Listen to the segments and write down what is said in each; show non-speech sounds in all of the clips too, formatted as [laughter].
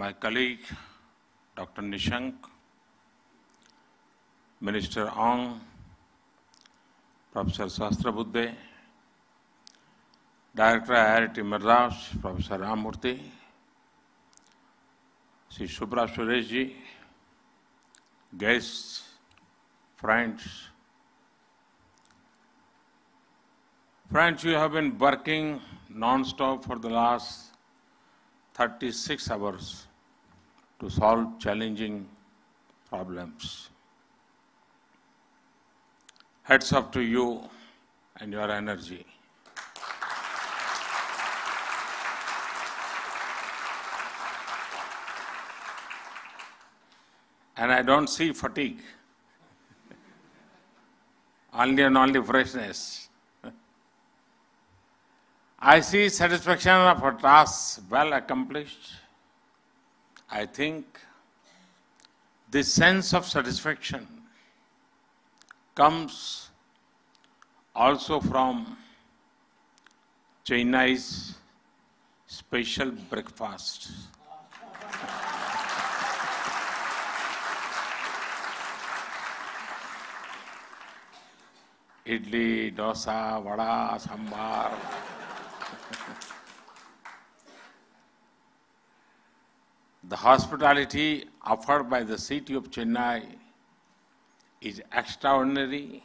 my colleague, Dr. Nishank, Minister Ong, Professor Sastrabuddhe, Director IIT Madras, Professor Ramurthy, Sri Subra Sureshji, guests, friends. Friends, you have been working non-stop for the last 36 hours to solve challenging problems. Heads up to you and your energy. And I don't see fatigue, only and only freshness. I see satisfaction of a task well accomplished. I think this sense of satisfaction comes also from Chennai's special breakfast. Idli, dosa, vada, sambar. The hospitality offered by the city of Chennai is extraordinary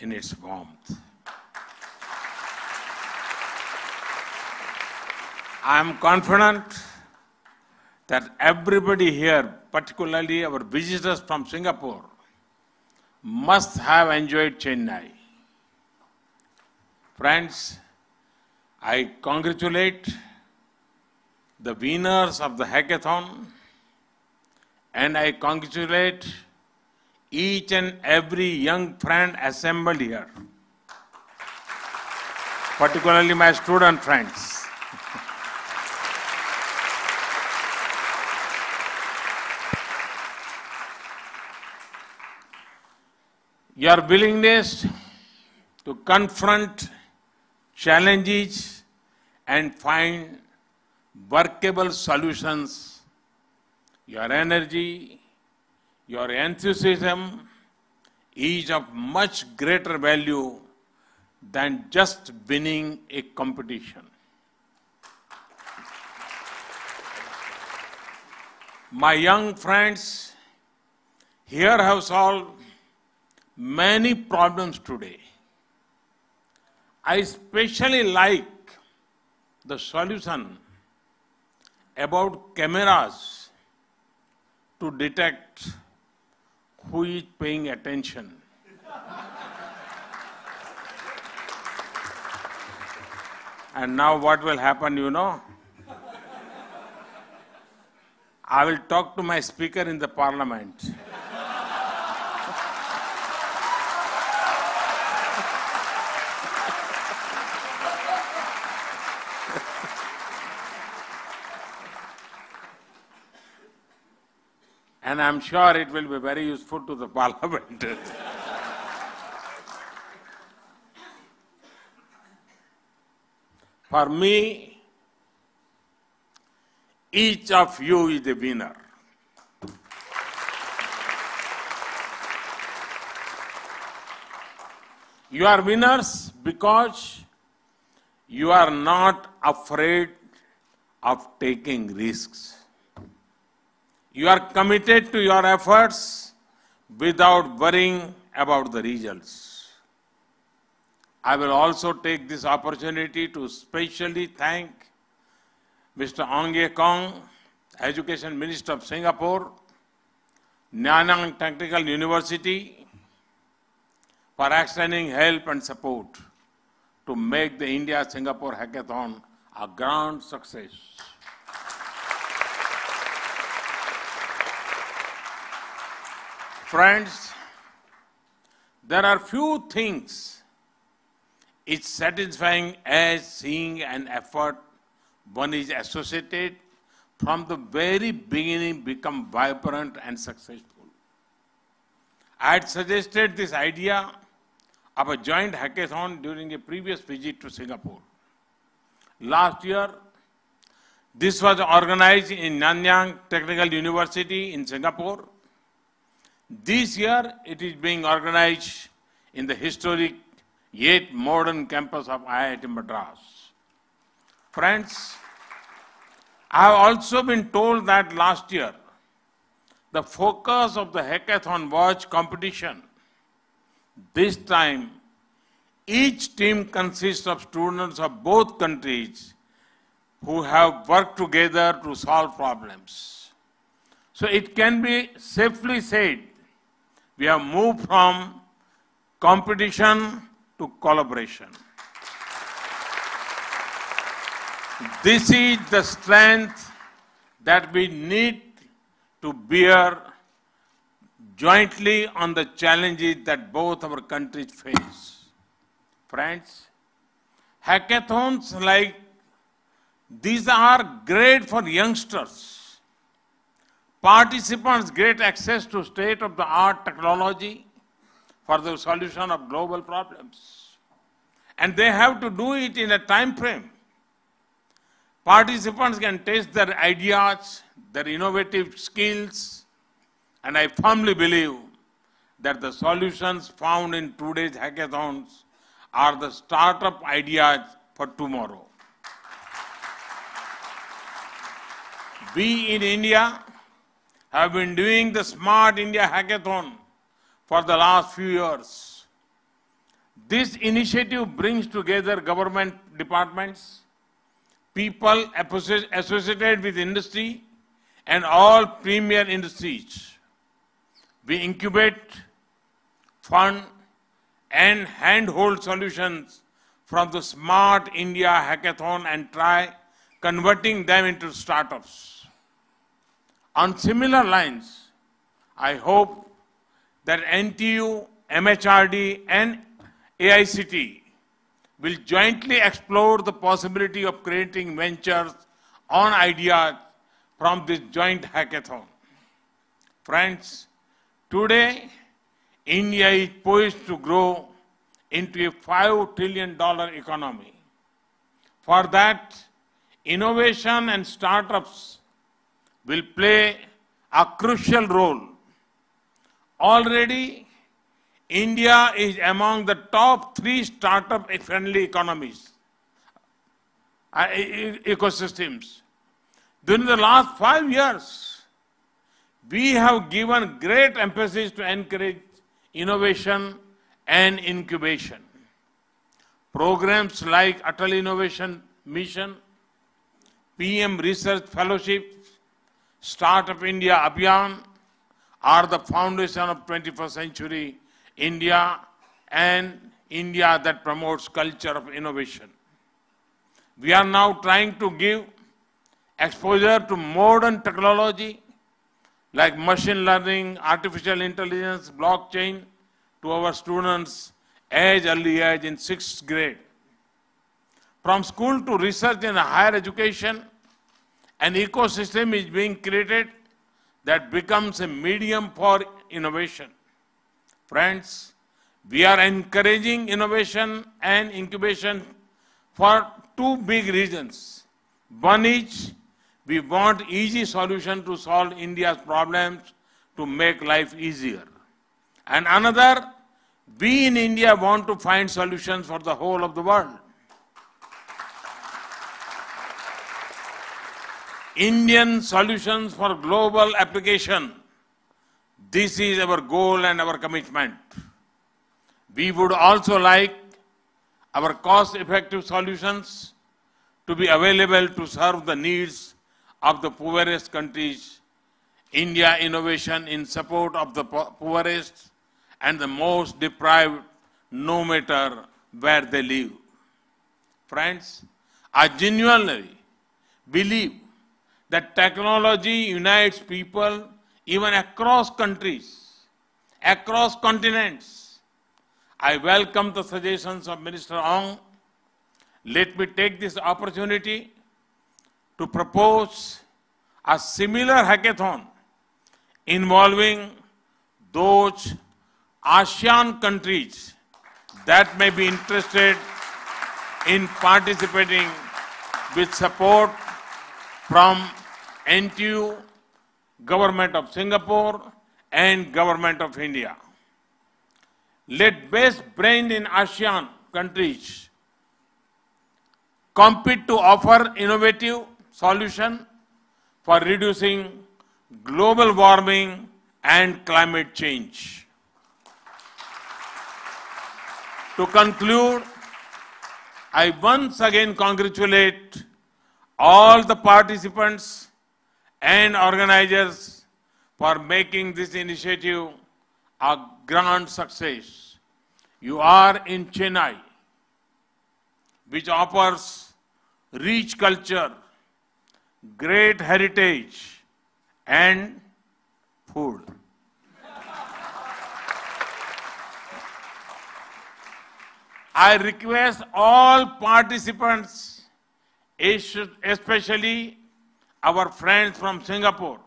in its warmth. I am confident that everybody here, particularly our visitors from Singapore, must have enjoyed Chennai. Friends, I congratulate the winners of the hackathon and I congratulate each and every young friend assembled here, particularly my student friends. Your willingness to confront challenges and find workable solutions, your energy, your enthusiasm is of much greater value than just winning a competition. My young friends here have solved many problems today. I especially like the solution about cameras to detect who is paying attention. and now what will happen, you know? I will talk to my speaker in the parliament. And I'm sure it will be very useful to the [laughs] parliament. For me, each of you is a winner. You are winners because you are not afraid of taking risks. You are committed to your efforts without worrying about the results. I will also take this opportunity to specially thank Mr. Ong Ye Kung, Education Minister of Singapore, Nanyang Technical University, for extending help and support to make the India-Singapore Hackathon a grand success. Friends, there are few things it's satisfying as seeing an effort one is associated from the very beginning become vibrant and successful. I had suggested this idea of a joint hackathon during a previous visit to Singapore. Last year, This was organized in Nanyang Technical University in Singapore. This year, it is being organized in the historic yet modern campus of IIT Madras. Friends, I have also been told that last year, the focus of the hackathon was competition. This time, each team consists of students of both countries who have worked together to solve problems. So it can be safely said we have moved from competition to collaboration. This is the strength that we need to bear jointly on the challenges that both our countries face. Friends, hackathons like these are great for youngsters. Participants get access to state-of-the-art technology for the solution of global problems. And they have to do it in a time frame. Participants can test their ideas, their innovative skills, and I firmly believe that the solutions found in today's hackathons are the startup ideas for tomorrow. We in India have been doing the Smart India Hackathon for the last few years. This initiative brings together government departments, people associated with industry, and all premier industries. We incubate, fund, and handhold solutions from the Smart India Hackathon and try converting them into startups. On similar lines, I hope that NTU, MHRD, and AICTE will jointly explore the possibility of creating ventures on ideas from this joint hackathon. Friends, today India is poised to grow into a $5 trillion economy. For that, innovation and startups will play a crucial role. Already, India is among the top three startup-friendly economies, uh, ecosystems. During the last five years, we have given great emphasis to encourage innovation and incubation. Programs like Atal Innovation Mission, PM Research Fellowship, Startup India Abhiyan are the foundation of 21st century India and India that promotes culture of innovation. We are now trying to give exposure to modern technology like machine learning, artificial intelligence, blockchain to our students as early as in sixth grade. From school to research in higher education, an ecosystem is being created that becomes a medium for innovation. Friends, we are encouraging innovation and incubation for two big reasons. One is we want easy solution to solve India's problems to make life easier. And another, we in India want to find solutions for the whole of the world. Indian solutions for global application. This is our goal and our commitment. We would also like our cost-effective solutions to be available to serve the needs of the poorest countries. India innovation in support of the poorest and the most deprived no matter where they live. Friends, I genuinely believe that technology unites people even across countries, across continents. I welcome the suggestions of Minister Ong. Let me take this opportunity to propose a similar hackathon involving those ASEAN countries that may be interested in participating with support from NTU, Government of Singapore, and Government of India. Let best brain in ASEAN countries compete to offer innovative solution for reducing global warming and climate change. To conclude, I once again congratulate all the participants and organizers for making this initiative a grand success. You are in Chennai, which offers rich culture, great heritage, and food. I request all participants, especially our friends from Singapore,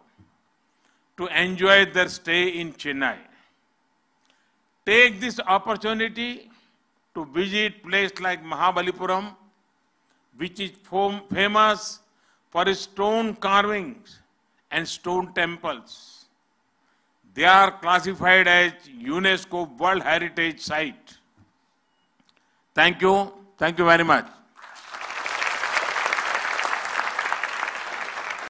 to enjoy their stay in Chennai. Take this opportunity to visit place like Mahabalipuram, which is famous for its stone carvings and stone temples. They are classified as UNESCO World Heritage Site. Thank you. Thank you very much.